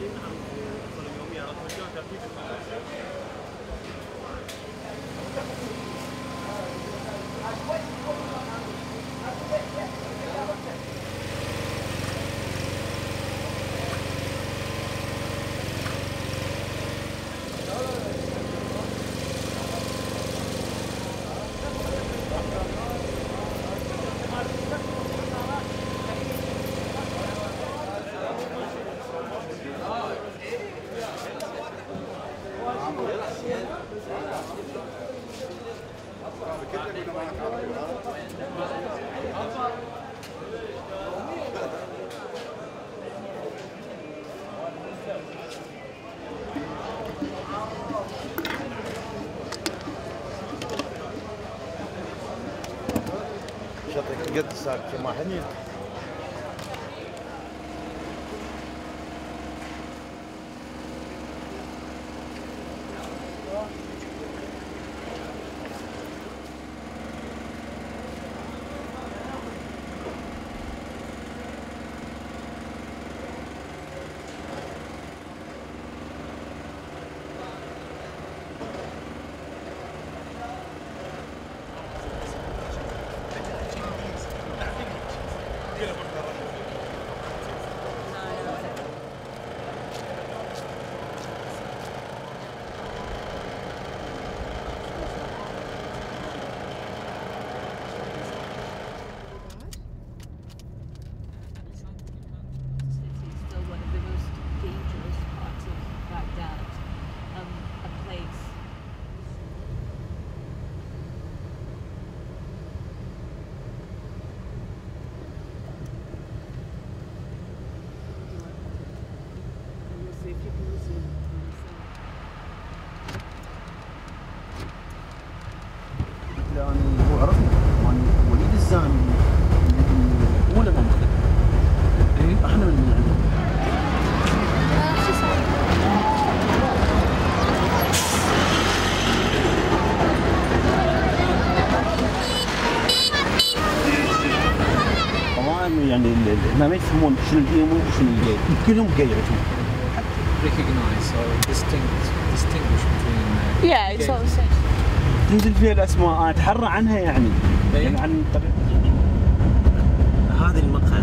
اليومي على 18 30 في قد صار كما حنين get up. يفهمون شنو الايمو وشنو الجاي كلهم قيعتهم recognize or distinct distinguish between uh, Yeah, it's all the same. تنزل فيها الأسماء أنا أتحرى عنها يعني. يعني عن طريق هذه المقهى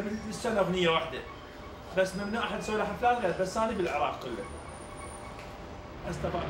بالسنة أغنية واحدة. بس ممنوع أحد يسوي لها حفلات غير بس أنا بالعراق كله. استفاد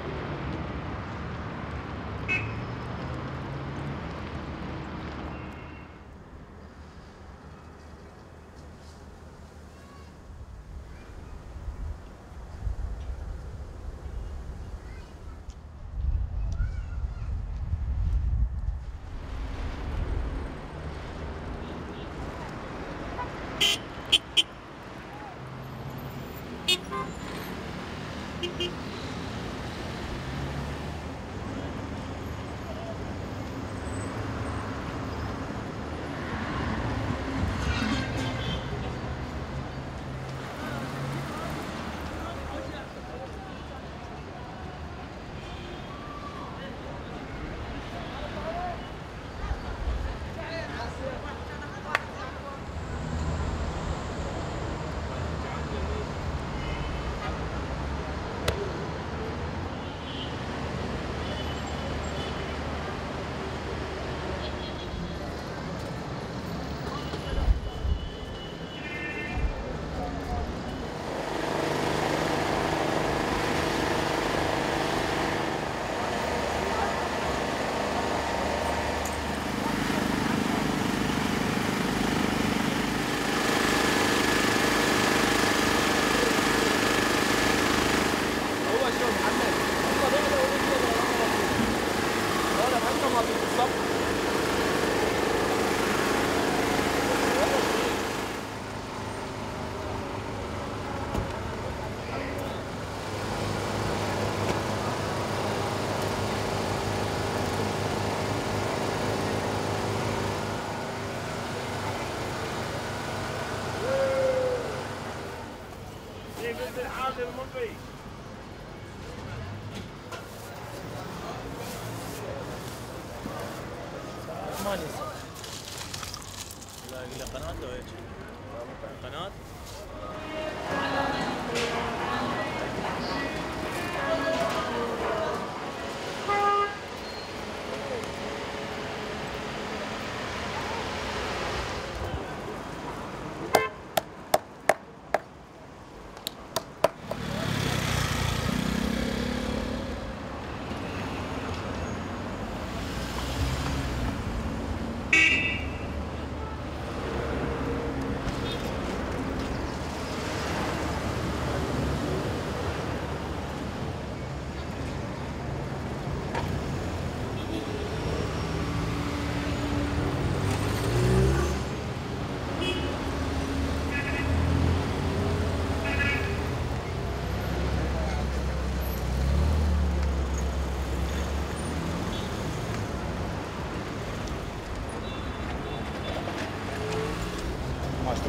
マニさん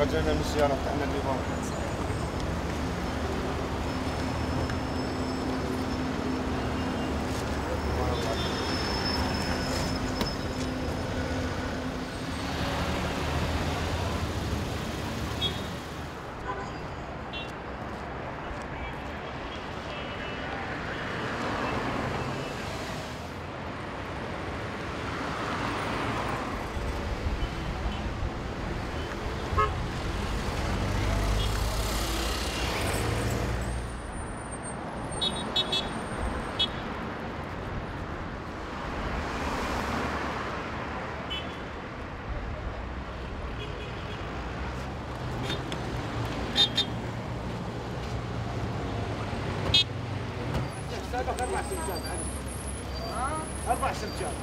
لنا من السياره بتاعنا اليوم اربع سمكات اربع سمكات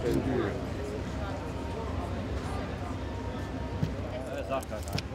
Thank you. Baja,